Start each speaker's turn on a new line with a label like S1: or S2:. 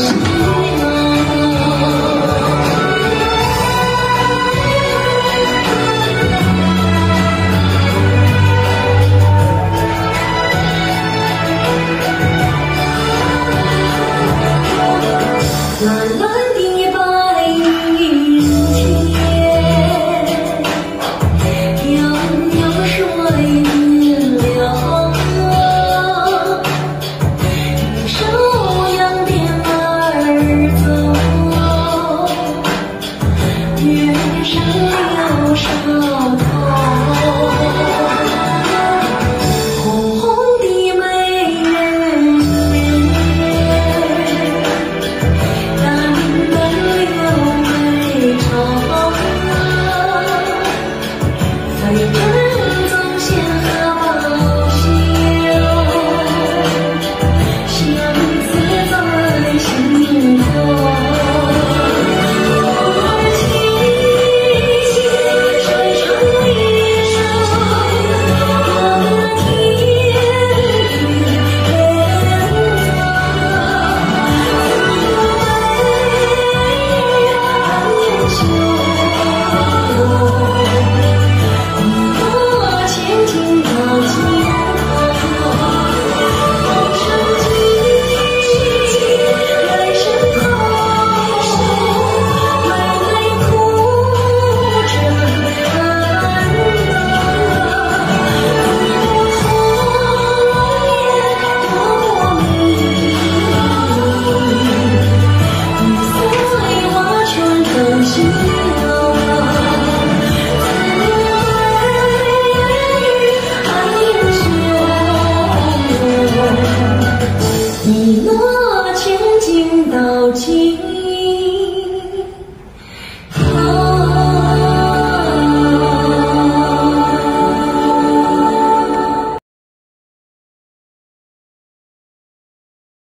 S1: 一 有情。